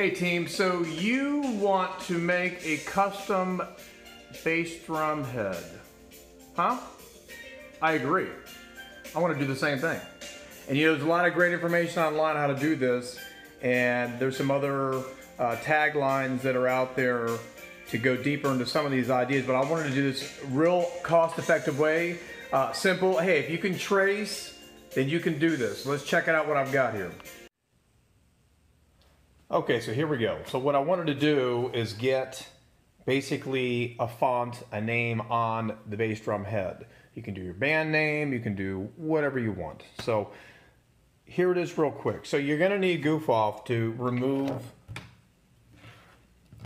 Hey team, so you want to make a custom bass drum head, huh? I agree. I want to do the same thing. And you know, there's a lot of great information online how to do this, and there's some other uh, taglines that are out there to go deeper into some of these ideas, but I wanted to do this real cost-effective way, uh, simple. Hey, if you can trace, then you can do this. Let's check it out what I've got here. Okay, so here we go. So what I wanted to do is get basically a font, a name on the bass drum head. You can do your band name, you can do whatever you want. So here it is real quick. So you're gonna need Goof Off to remove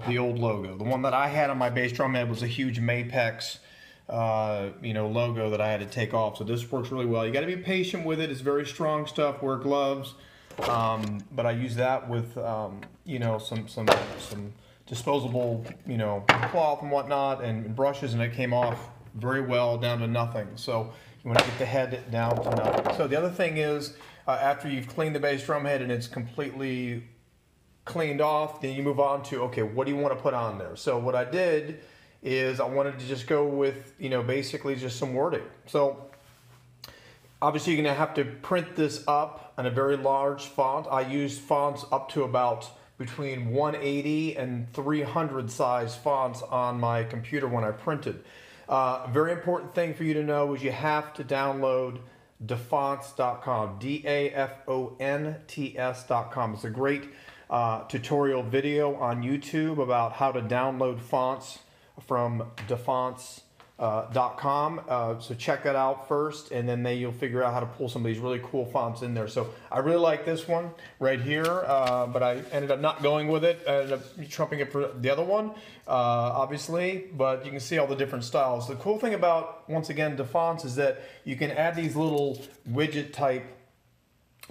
the old logo. The one that I had on my bass drum head was a huge Mapex uh, you know, logo that I had to take off. So this works really well. You gotta be patient with it. It's very strong stuff, wear gloves. Um, but I use that with, um, you know, some, some, some disposable, you know, cloth and whatnot and, and brushes and it came off very well down to nothing. So you want to get the head down to nothing. So the other thing is uh, after you've cleaned the bass drum head and it's completely cleaned off, then you move on to, okay, what do you want to put on there? So what I did is I wanted to just go with, you know, basically just some wording. So Obviously, you're going to have to print this up in a very large font. I used fonts up to about between 180 and 300 size fonts on my computer when I printed. Uh, very important thing for you to know is you have to download dafonts.com, D-A-F-O-N-T-S.com. It's a great uh, tutorial video on YouTube about how to download fonts from dafonts.com uh, .com. Uh, so check that out first, and then they, you'll figure out how to pull some of these really cool fonts in there. So I really like this one right here, uh, but I ended up not going with it. I ended up trumping it for the other one, uh, obviously. But you can see all the different styles. The cool thing about, once again, DaFonts is that you can add these little widget type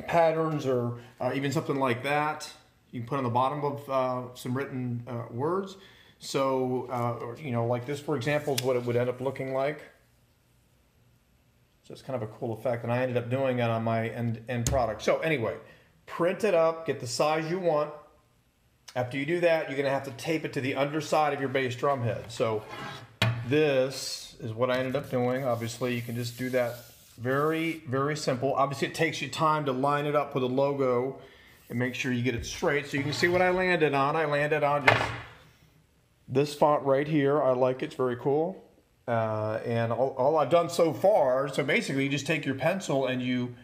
patterns or uh, even something like that. You can put on the bottom of uh, some written words. So, uh, you know, like this, for example, is what it would end up looking like. So it's kind of a cool effect, and I ended up doing it on my end, end product. So anyway, print it up, get the size you want. After you do that, you're going to have to tape it to the underside of your bass drum head. So this is what I ended up doing. Obviously, you can just do that very, very simple. Obviously, it takes you time to line it up with a logo and make sure you get it straight. So you can see what I landed on. I landed on just this font right here, I like it. It's very cool. Uh, and all, all, I've done so far, so basically you just take your pencil and you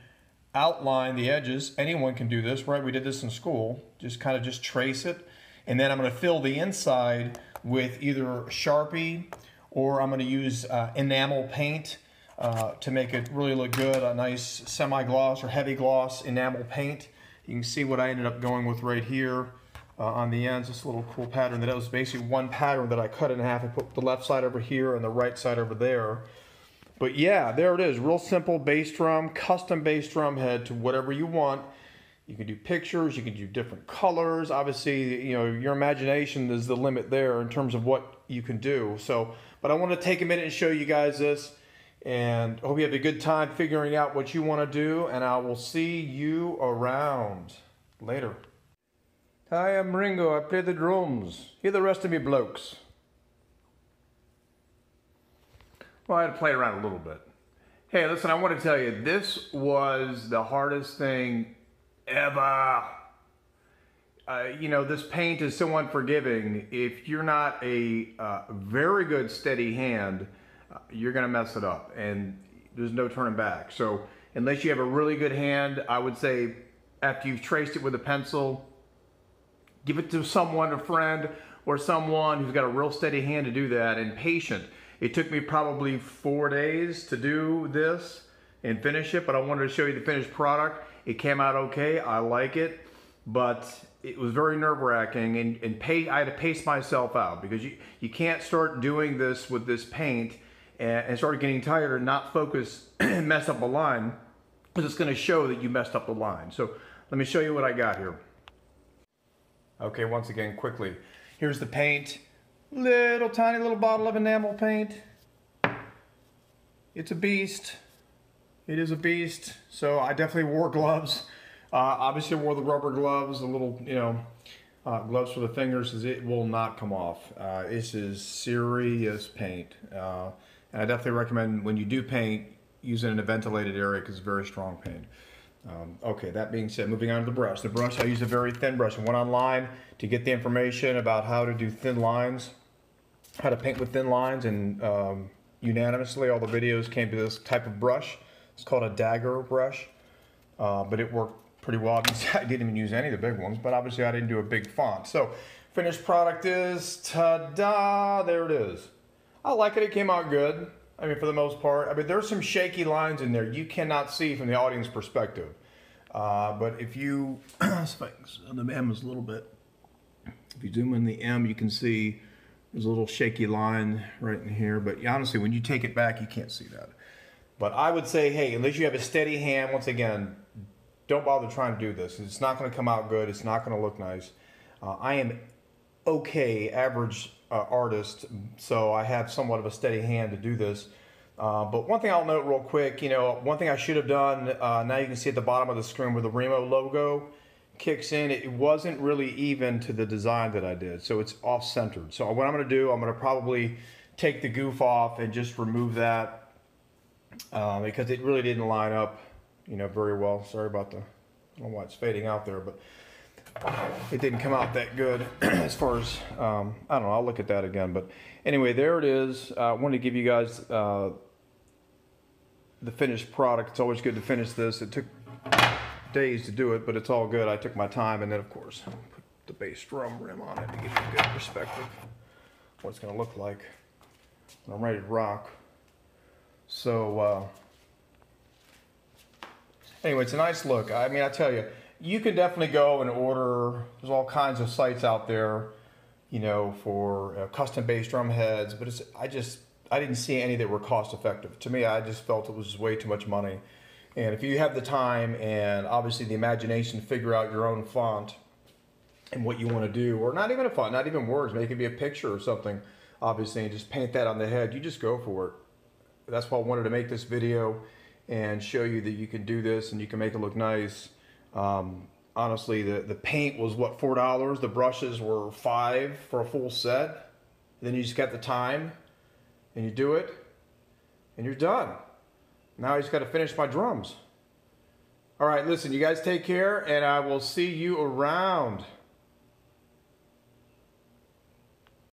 outline the edges. Anyone can do this, right? We did this in school. Just kind of just trace it. And then I'm going to fill the inside with either Sharpie or I'm going to use uh, enamel paint uh, to make it really look good. A nice semi-gloss or heavy gloss enamel paint. You can see what I ended up going with right here uh, on the ends, this little cool pattern that was basically one pattern that I cut in half and put the left side over here and the right side over there. But yeah, there it is, real simple bass drum, custom bass drum head to whatever you want. You can do pictures, you can do different colors. Obviously, you know, your imagination is the limit there in terms of what you can do. So, but I want to take a minute and show you guys this and hope you have a good time figuring out what you want to do and I will see you around. Later. Hi, I'm Ringo. I play the drums. Hear the rest of me blokes. Well, I had to play around a little bit. Hey, listen, I want to tell you, this was the hardest thing ever. Uh, you know, this paint is so unforgiving. If you're not a uh, very good steady hand, uh, you're going to mess it up. And there's no turning back. So unless you have a really good hand, I would say after you've traced it with a pencil, Give it to someone, a friend, or someone who's got a real steady hand to do that and patient. It took me probably four days to do this and finish it, but I wanted to show you the finished product. It came out okay, I like it, but it was very nerve wracking and, and pay, I had to pace myself out because you, you can't start doing this with this paint and, and start getting tired and not focus and mess up a line because it's gonna show that you messed up the line. So let me show you what I got here. Okay, once again, quickly. Here's the paint. Little tiny little bottle of enamel paint. It's a beast. It is a beast. So I definitely wore gloves. Uh, obviously I wore the rubber gloves, the little, you know, uh, gloves for the fingers, is it will not come off. Uh, this is serious paint. Uh, and I definitely recommend when you do paint, use it in a ventilated area because it's very strong paint. Um, okay, that being said, moving on to the brush. The brush, I use a very thin brush. I went online to get the information about how to do thin lines, how to paint with thin lines, and um, unanimously all the videos came to this type of brush. It's called a dagger brush, uh, but it worked pretty well. I didn't even use any of the big ones, but obviously I didn't do a big font. So finished product is, ta-da, there it is. I like it, it came out good. I mean, for the most part. I mean, there's some shaky lines in there you cannot see from the audience perspective. Uh, but if you, on the M is a little bit, if you zoom in the M, you can see there's a little shaky line right in here. But honestly, when you take it back, you can't see that. But I would say, hey, unless you have a steady hand, once again, don't bother trying to do this. It's not going to come out good. It's not going to look nice. Uh, I am okay, average uh, artist, so I have somewhat of a steady hand to do this. Uh, but one thing I'll note real quick, you know, one thing I should have done, uh, now you can see at the bottom of the screen where the Remo logo kicks in, it wasn't really even to the design that I did, so it's off-centered. So what I'm going to do, I'm going to probably take the goof off and just remove that uh, because it really didn't line up, you know, very well. Sorry about the, I don't know why it's fading out there, but it didn't come out that good as far as um, I don't know. I'll look at that again. But anyway, there it is. Uh, I wanted to give you guys uh, the finished product. It's always good to finish this. It took days to do it, but it's all good. I took my time, and then of course put the bass drum rim on it to give you a good perspective what it's going to look like when I'm ready to rock. So uh, anyway, it's a nice look. I mean, I tell you you can definitely go and order. There's all kinds of sites out there, you know, for uh, custom bass drum heads. But it's I just I didn't see any that were cost effective. To me, I just felt it was way too much money. And if you have the time and obviously the imagination to figure out your own font and what you want to do, or not even a font, not even words, maybe it could be a picture or something, obviously, and just paint that on the head, you just go for it. That's why I wanted to make this video and show you that you can do this and you can make it look nice. Um, honestly, the, the paint was what, $4? The brushes were 5 for a full set. Then you just got the time and you do it and you're done. Now I just got to finish my drums. All right, listen, you guys take care and I will see you around.